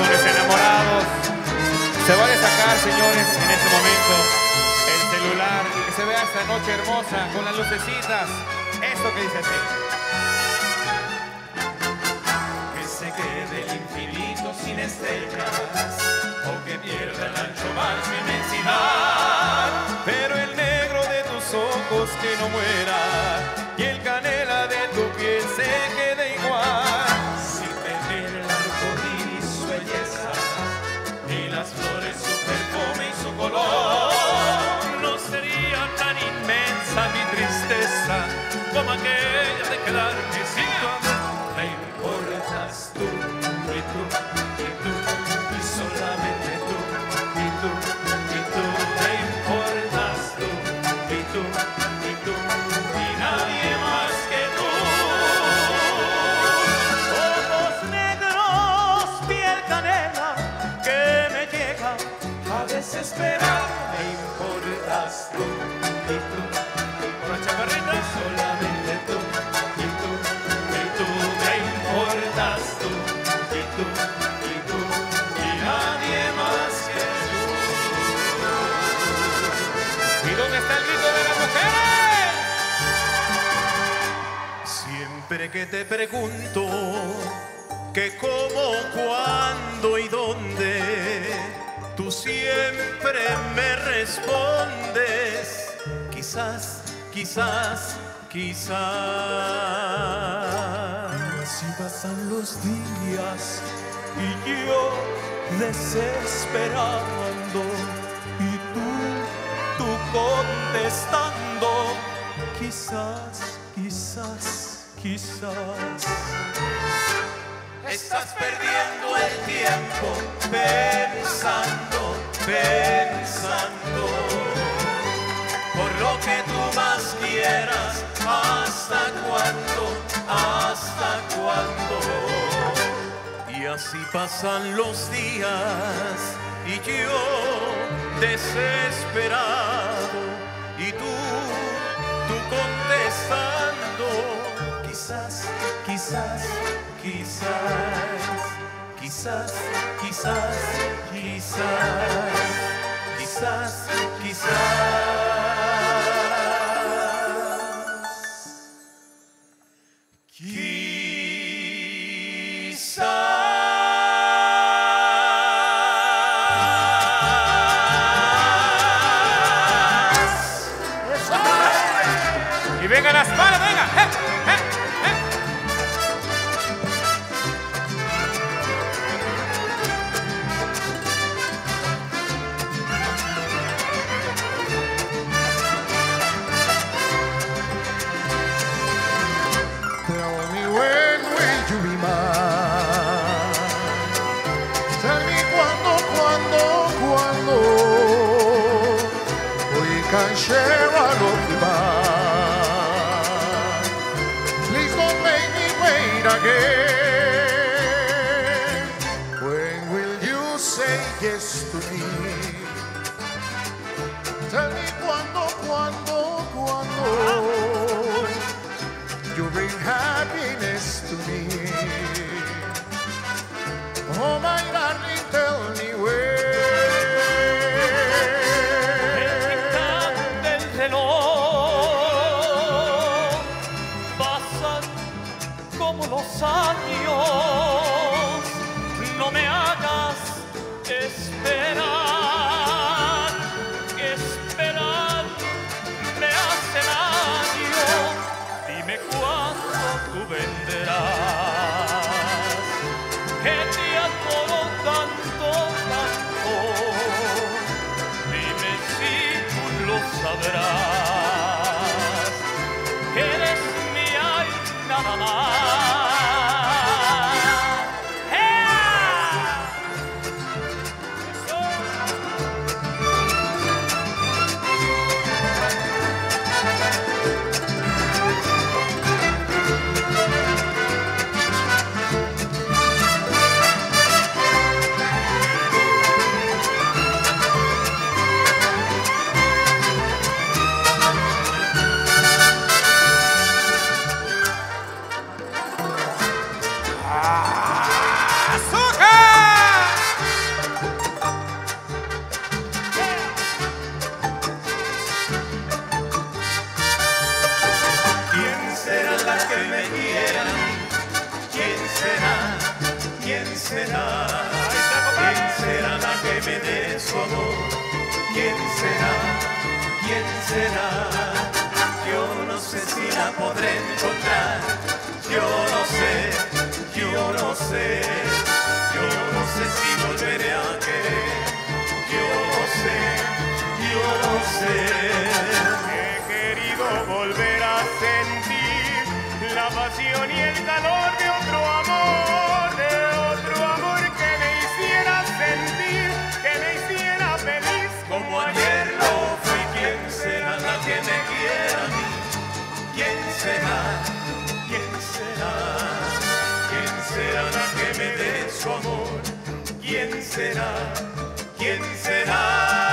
corazones enamorados. Se va a sacar, señores, en este momento el celular y que se vea esta noche hermosa con las lucecitas. Esto que dice así. Que se quede el infinito sin estrellas o que pierda el ancho mar su inmensidad. Pero el negro de tus ojos que no muera color, a desesperar. Me importas tú y tú, la chaparrita, solamente tú y tú y tú. Me importas tú y tú y tú y nadie más que ¿Y dónde está el grito de las mujeres? Siempre que te pregunto que cómo, cuándo y dónde, tú siempre me respondes, quizás, quizás, quizás. Si pasan los días y yo desesperando y tú, tú contestando, quizás, quizás, quizás. Estás perdiendo el tiempo pensando, pensando. Por lo que tú más quieras, hasta cuándo, hasta cuándo. Y así pasan los días y yo desesperado y tú, tú contestando, quizás, quizás, quizás, quizás, quizás, quizás, quizás, quizás. Y vengan las manos, Tell me our love divine. Please don't make me wait again. When will you say yes to me? Esperar, esperar me hace daño. Dime cuándo tú venderás, que te adoro tanto, tanto. Dime si tú lo sabrás, que eres mía y nada más. ¿Quién será? ¿Quién será la que me dé su amor? ¿Quién será? ¿Quién será? Yo no sé si la podré encontrar. Yo no sé, yo no sé. Yo no sé si volveré a querer. Yo no sé, yo no sé. He querido volver a sentir la pasión y el calor de será? ¿Quién será?